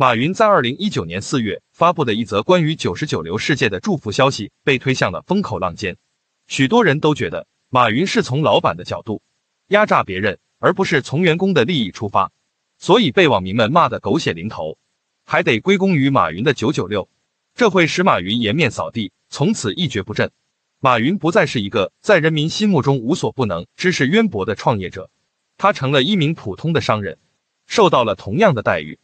马云在二零一九年四月发布的一则关于九十九流世界的祝福消息被推向了风口浪尖，许多人都觉得马云是从老板的角度压榨别人，而不是从员工的利益出发，所以被网民们骂得狗血淋头，还得归功于马云的九九六，这会使马云颜面扫地，从此一蹶不振。马云不再是一个在人民心目中无所不能、知识渊博的创业者，他成了一名普通的商人，受到了同样的待遇。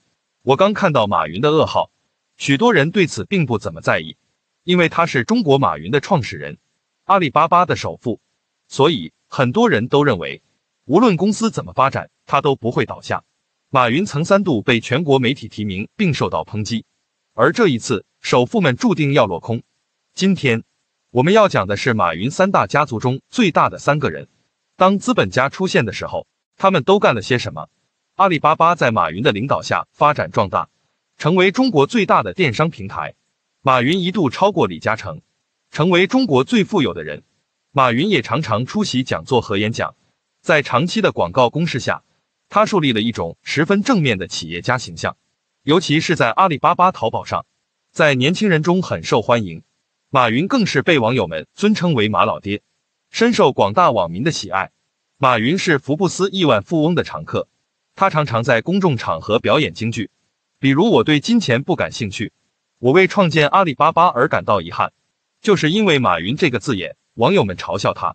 我刚看到马云的噩耗，许多人对此并不怎么在意，因为他是中国马云的创始人，阿里巴巴的首富，所以很多人都认为，无论公司怎么发展，他都不会倒下。马云曾三度被全国媒体提名并受到抨击，而这一次，首富们注定要落空。今天我们要讲的是马云三大家族中最大的三个人，当资本家出现的时候，他们都干了些什么？阿里巴巴在马云的领导下发展壮大，成为中国最大的电商平台。马云一度超过李嘉诚，成为中国最富有的人。马云也常常出席讲座和演讲，在长期的广告攻势下，他树立了一种十分正面的企业家形象，尤其是在阿里巴巴淘宝上，在年轻人中很受欢迎。马云更是被网友们尊称为“马老爹”，深受广大网民的喜爱。马云是福布斯亿万富翁的常客。他常常在公众场合表演京剧，比如“我对金钱不感兴趣，我为创建阿里巴巴而感到遗憾”，就是因为马云这个字眼，网友们嘲笑他，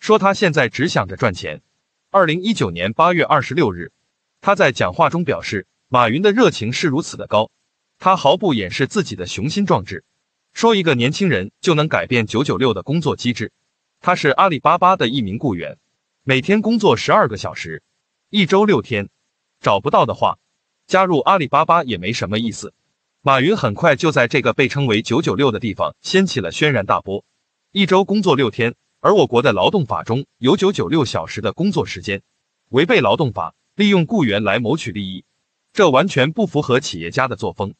说他现在只想着赚钱。二零一九年八月二十六日，他在讲话中表示，马云的热情是如此的高，他毫不掩饰自己的雄心壮志，说一个年轻人就能改变九九六的工作机制。他是阿里巴巴的一名雇员，每天工作十二个小时，一周六天。找不到的话，加入阿里巴巴也没什么意思。马云很快就在这个被称为“九九六”的地方掀起了轩然大波。一周工作六天，而我国的劳动法中有九九六小时的工作时间，违背劳动法，利用雇员来谋取利益，这完全不符合企业家的作风，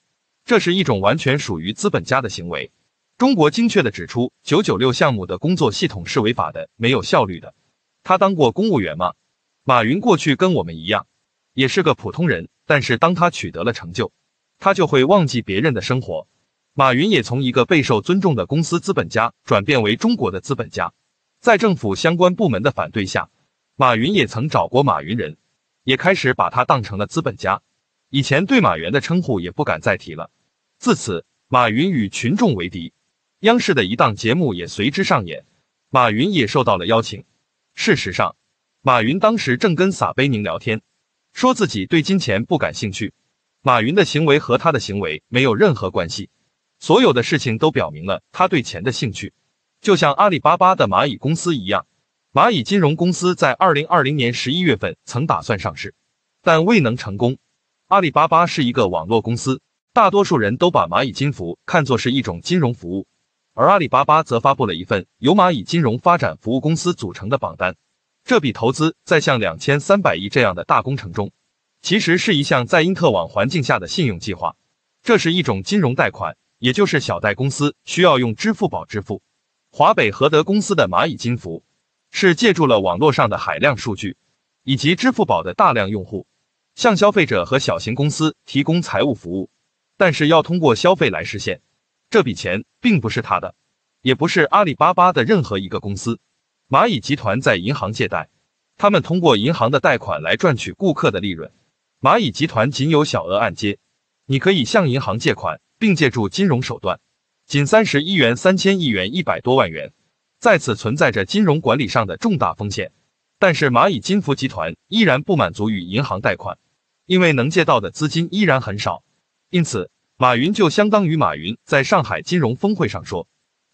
这是一种完全属于资本家的行为。中国精确的指出，九九六项目的工作系统是违法的，没有效率的。他当过公务员吗？马云过去跟我们一样。也是个普通人，但是当他取得了成就，他就会忘记别人的生活。马云也从一个备受尊重的公司资本家转变为中国的资本家，在政府相关部门的反对下，马云也曾找过马云人，也开始把他当成了资本家。以前对马云的称呼也不敢再提了。自此，马云与群众为敌。央视的一档节目也随之上演，马云也受到了邀请。事实上，马云当时正跟撒贝宁聊天。说自己对金钱不感兴趣，马云的行为和他的行为没有任何关系，所有的事情都表明了他对钱的兴趣，就像阿里巴巴的蚂蚁公司一样。蚂蚁金融公司在二零二零年十一月份曾打算上市，但未能成功。阿里巴巴是一个网络公司，大多数人都把蚂蚁金服看作是一种金融服务，而阿里巴巴则发布了一份由蚂蚁金融发展服务公司组成的榜单。这笔投资在像两千三百亿这样的大工程中，其实是一项在因特网环境下的信用计划。这是一种金融贷款，也就是小贷公司需要用支付宝支付。华北和德公司的蚂蚁金服是借助了网络上的海量数据以及支付宝的大量用户，向消费者和小型公司提供财务服务，但是要通过消费来实现。这笔钱并不是他的，也不是阿里巴巴的任何一个公司。蚂蚁集团在银行借贷，他们通过银行的贷款来赚取顾客的利润。蚂蚁集团仅有小额按揭，你可以向银行借款，并借助金融手段，仅三十亿元、三千亿元、一百多万元，在此存在着金融管理上的重大风险。但是蚂蚁金服集团依然不满足于银行贷款，因为能借到的资金依然很少。因此，马云就相当于马云在上海金融峰会上说。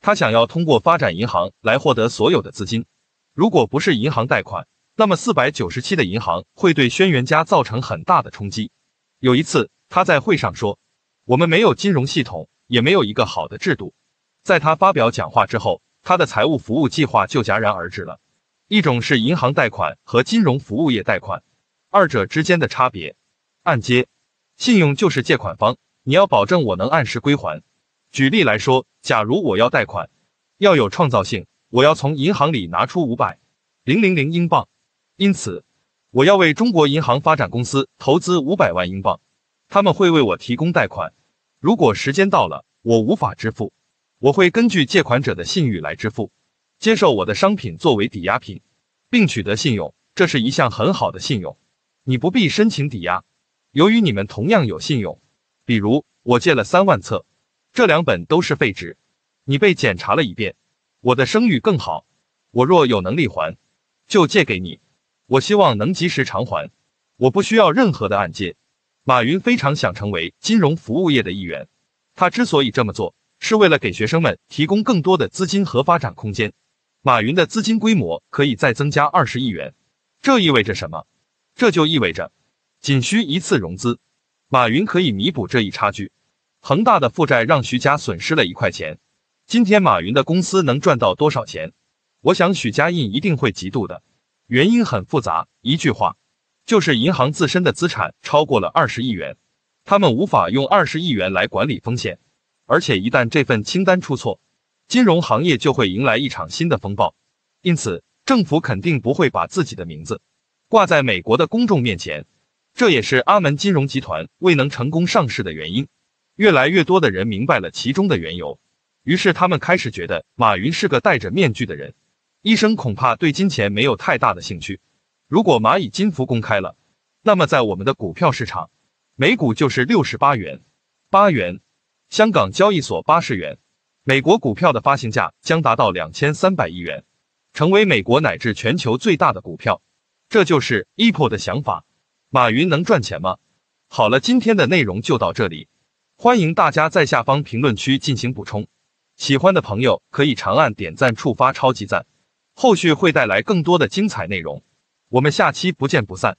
他想要通过发展银行来获得所有的资金，如果不是银行贷款，那么四百九十七的银行会对轩辕家造成很大的冲击。有一次，他在会上说：“我们没有金融系统，也没有一个好的制度。”在他发表讲话之后，他的财务服务计划就戛然而止了。一种是银行贷款和金融服务业贷款，二者之间的差别：按揭、信用就是借款方，你要保证我能按时归还。举例来说，假如我要贷款，要有创造性，我要从银行里拿出五百零零零英镑，因此我要为中国银行发展公司投资五百万英镑。他们会为我提供贷款。如果时间到了，我无法支付，我会根据借款者的信誉来支付，接受我的商品作为抵押品，并取得信用。这是一项很好的信用，你不必申请抵押。由于你们同样有信用，比如我借了三万册，这两本都是废纸，你被检查了一遍，我的声誉更好。我若有能力还，就借给你。我希望能及时偿还，我不需要任何的按揭。马云非常想成为金融服务业的一员，他之所以这么做，是为了给学生们提供更多的资金和发展空间。马云的资金规模可以再增加二十亿元，这意味着什么？这就意味着，仅需一次融资，马云可以弥补这一差距。恒大的负债让徐家损失了一块钱，今天马云的公司能赚到多少钱？我想许家印一定会嫉妒的，原因很复杂，一句话，就是银行自身的资产超过了二十亿元，他们无法用二十亿元来管理风险，而且一旦这份清单出错，金融行业就会迎来一场新的风暴，因此政府肯定不会把自己的名字挂在美国的公众面前，这也是阿门金融集团未能成功上市的原因。越来越多的人明白了其中的缘由，于是他们开始觉得马云是个戴着面具的人。医生恐怕对金钱没有太大的兴趣。如果蚂蚁金服公开了，那么在我们的股票市场，每股就是六十八元，八元；香港交易所八十元，美国股票的发行价将达到两千三百亿元，成为美国乃至全球最大的股票。这就是 EPO 的想法。马云能赚钱吗？好了，今天的内容就到这里，欢迎大家在下方评论区进行补充。喜欢的朋友可以长按点赞触发超级赞。后续会带来更多的精彩内容，我们下期不见不散。